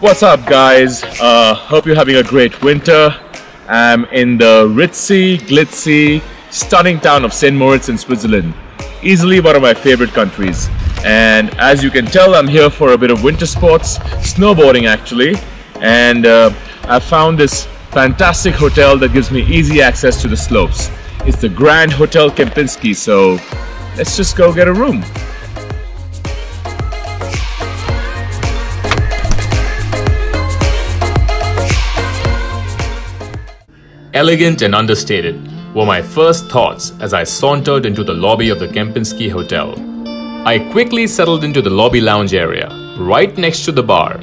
What's up guys? Uh, hope you're having a great winter. I'm in the ritzy, glitzy, stunning town of St. Moritz in Switzerland. Easily one of my favorite countries. And as you can tell, I'm here for a bit of winter sports, snowboarding actually. And uh, I found this fantastic hotel that gives me easy access to the slopes. It's the Grand Hotel Kempinski, so let's just go get a room. Elegant and understated were my first thoughts as I sauntered into the lobby of the Kempinski Hotel. I quickly settled into the lobby lounge area, right next to the bar.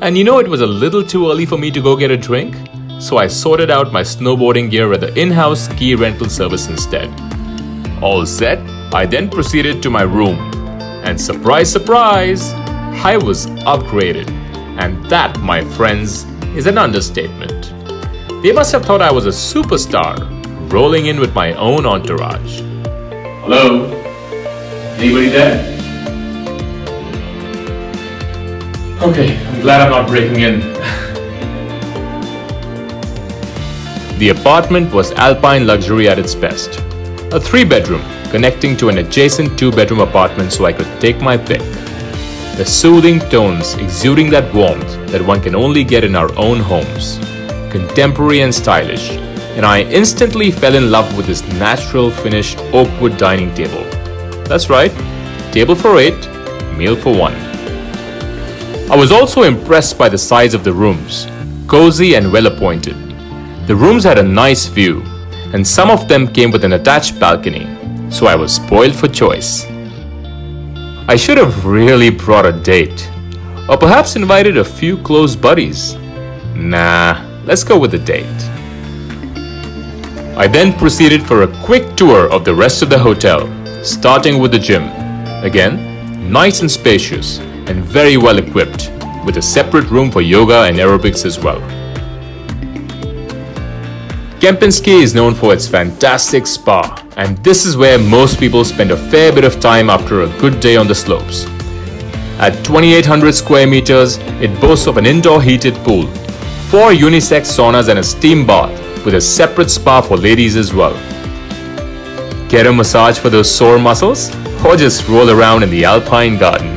And you know, it was a little too early for me to go get a drink, so I sorted out my snowboarding gear at the in house ski rental service instead. All set, I then proceeded to my room. And surprise, surprise, I was upgraded. And that, my friends, is an understatement. They must have thought I was a superstar, rolling in with my own entourage. Hello? Anybody there? Okay, I'm glad I'm not breaking in. The apartment was alpine luxury at its best. A three bedroom connecting to an adjacent two bedroom apartment so I could take my pick. The soothing tones exuding that warmth that one can only get in our own homes contemporary and stylish, and I instantly fell in love with this natural finished oak wood dining table. That's right, table for eight, meal for one. I was also impressed by the size of the rooms, cozy and well appointed. The rooms had a nice view, and some of them came with an attached balcony, so I was spoiled for choice. I should have really brought a date, or perhaps invited a few close buddies. Nah, Let's go with a date. I then proceeded for a quick tour of the rest of the hotel, starting with the gym. Again, nice and spacious and very well equipped, with a separate room for yoga and aerobics as well. Kempinski is known for its fantastic spa, and this is where most people spend a fair bit of time after a good day on the slopes. At 2800 square meters, it boasts of an indoor heated pool four unisex saunas and a steam bath with a separate spa for ladies as well. Get a massage for those sore muscles? Or just roll around in the Alpine Garden.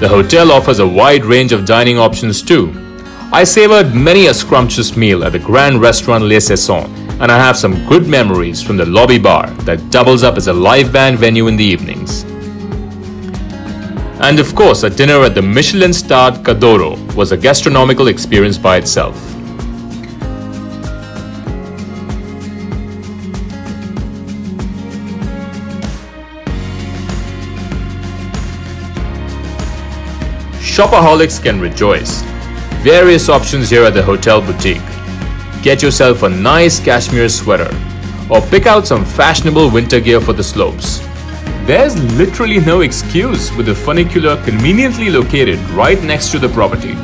The hotel offers a wide range of dining options too. I savored many a scrumptious meal at the Grand Restaurant Les Saisons, and I have some good memories from the lobby bar that doubles up as a live band venue in the evenings. And of course, a dinner at the Michelin starred Cadoro was a gastronomical experience by itself. Shopaholics can rejoice. Various options here at the Hotel Boutique. Get yourself a nice cashmere sweater or pick out some fashionable winter gear for the slopes. There's literally no excuse with the funicular conveniently located right next to the property.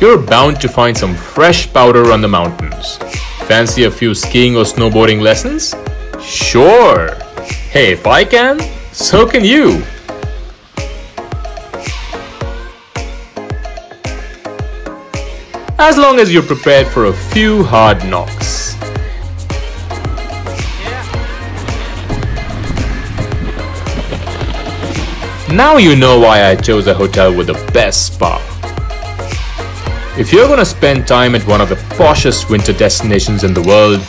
You're bound to find some fresh powder on the mountains. Fancy a few skiing or snowboarding lessons? Sure! Hey, if I can, so can you! As long as you're prepared for a few hard knocks. Now you know why I chose a hotel with the best spa. If you're gonna spend time at one of the poshest winter destinations in the world,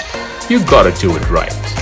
you gotta do it right.